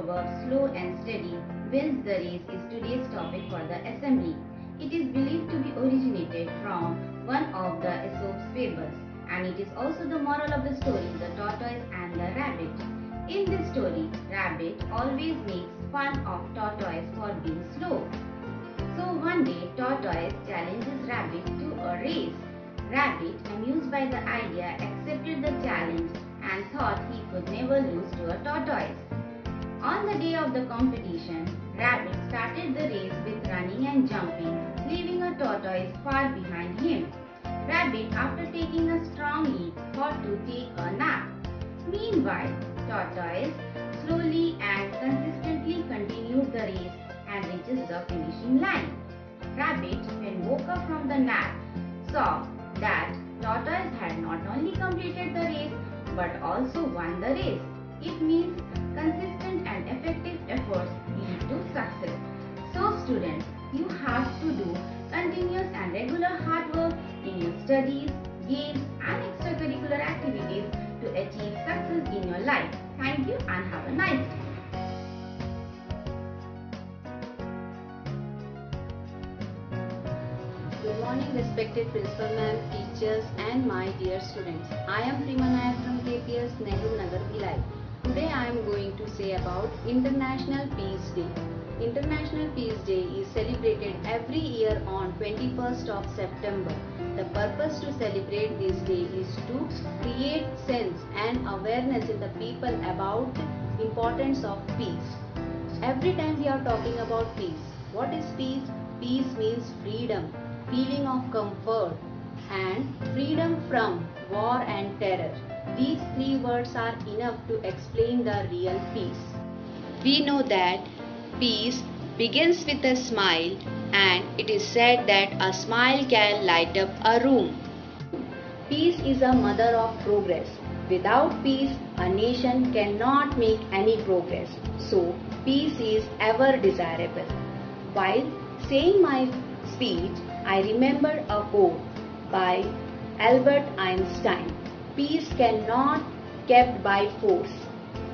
Proverb slow and steady wins the race is today's topic for the assembly. It is believed to be originated from one of the Aesop's fables and it is also the moral of the story the tortoise and the rabbit. In this story, rabbit always makes fun of tortoise for being slow. So one day tortoise challenges rabbit to a race. Rabbit, amused by the idea, accepted the challenge and thought he could never lose to a tortoise. On the day of the competition, Rabbit started the race with running and jumping, leaving a tortoise far behind him. Rabbit, after taking a strong leap, thought to take a nap. Meanwhile, Tortoise slowly and consistently continued the race and reaches the finishing line. Rabbit, when woke up from the nap, saw that Tortoise had not only completed the race but also won the race. It means consistent and effective efforts lead to success. So students, you have to do continuous and regular hard work in your studies, games and extracurricular activities to achieve success in your life. Thank you and have a nice day. Good morning respected principal ma'am, teachers and my dear students. I am Prima Nayak from KPS Nehru Nagar Bhilai. Today I am going to say about International Peace Day. International Peace Day is celebrated every year on 21st of September. The purpose to celebrate this day is to create sense and awareness in the people about importance of peace. Every time we are talking about peace, what is peace? Peace means freedom, feeling of comfort and freedom from war and terror. These three words are enough to explain the real peace. We know that peace begins with a smile and it is said that a smile can light up a room. Peace is a mother of progress. Without peace, a nation cannot make any progress. So, peace is ever desirable. While saying my speech, I remember a quote by Albert Einstein. Peace cannot be kept by force.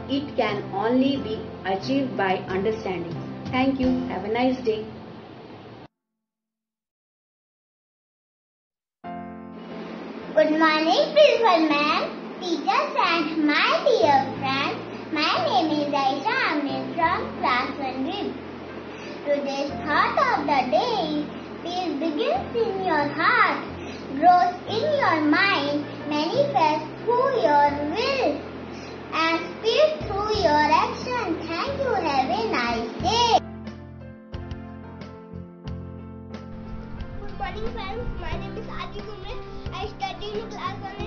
It can only be achieved by understanding. Thank you. Have a nice day. Good morning, Principal Ma'am, teachers and my dear friends. My name is Aisha Amir from class 1B. Today's thought of the day is peace begins in your heart, grows in your mind, manifests through your will, and speaks through your action. Thank you. Have a nice day. Good morning, friends. My name is Adi Kumre. I study in class 1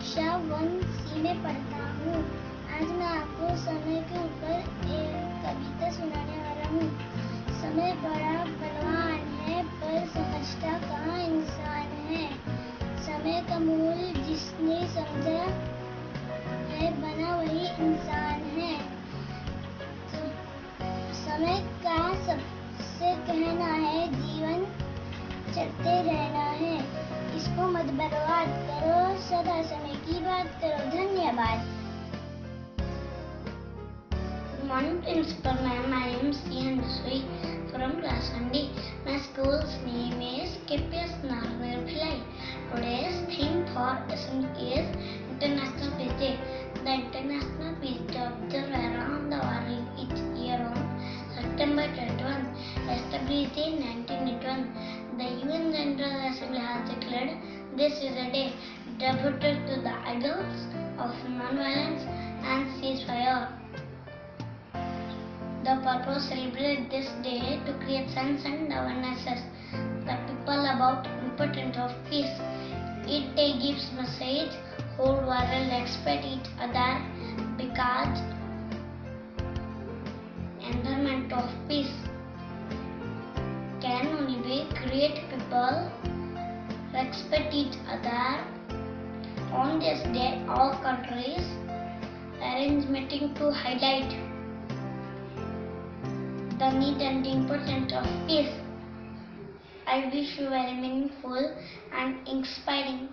कक्षा one सी में पढ़ता हूँ। आज मैं आपको समय के ऊपर एक कविता सुनाने वाला हूँ। समय बड़ा बलवान है, पर समझता कहाँ इंसान है? समय का मूल जिसने Good morning, Principal Ma'am. My name is Ian Sui from class 1D. My school's name is KPS Nehru Nagar Bhilai. Today's theme for assembly is International Peace Day. The International Peace Day observed around the world each year on September 21, established in 1981. The UN General Assembly has declared this is a day devoted to the ideals of non-violence and ceasefire. The purpose celebrate this day to create sense and awarenesses the people about importance of peace. It day gives message, hold viral, respect each other, because environment of peace can only be create people respect each other. On this day, all countries arrange meeting to highlight the need and the importance of peace. I wish you a meaningful and inspiring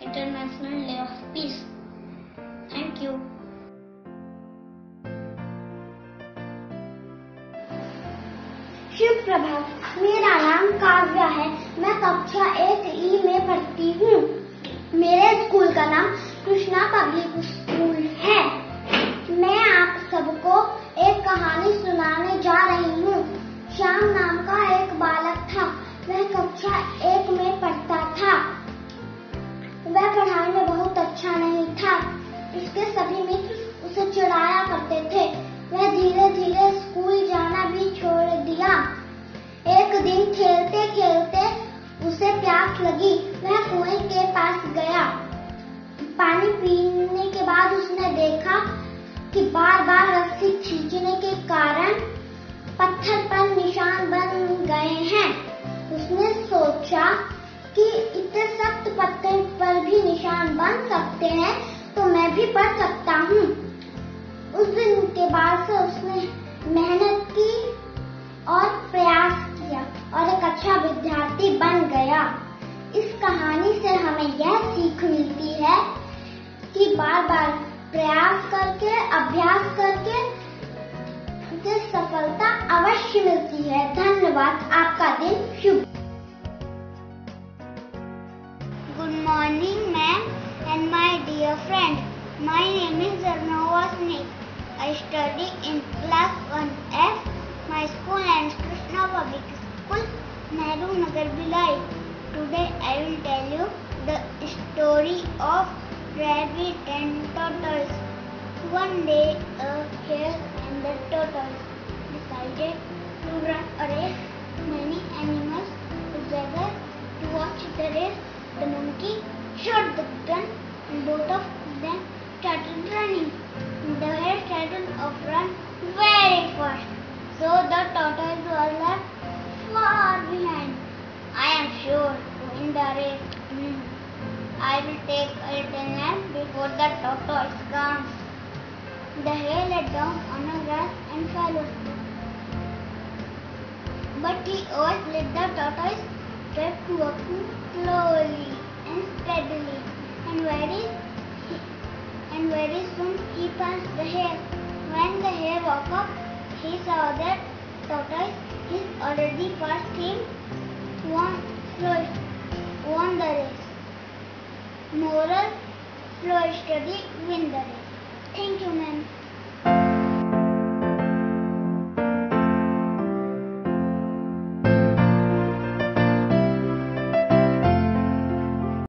International Day of Peace. Thank you. शुभ प्रभात मेरा नाम काव्या है सोचा कि इतने सख्त पत्थर पर भी निशान बन सकते हैं तो मैं भी पढ़ सकता हूँ। उस दिन के बाद से उसने मेहनत की और प्रयास किया और एक अच्छा विद्यार्थी बन गया। इस कहानी से हमें यह सीख मिलती है कि बार बार प्रयास करके, अभ्यास करके सफलता अवश्य मिलती है। धन्यवाद। आपका दिन शुभ morning, ma'am, and my dear friend. My name is Zarnova Snake. I study in class 1F. My school is Krishna Public School, Nehru Nagar, Bhilai. Today I will tell you the story of rabbit and tortoise. One day a hare and the tortoise take a little nap before the tortoise comes. The hare lay down on the grass and fell asleep. But he always let the tortoise kept walking slowly and steadily, and very and very soon he passed the hare. When the hare woke up, he saw that tortoise is already past him, won, slow, won the race. Moral: slow study win the race. Thank you, ma'am.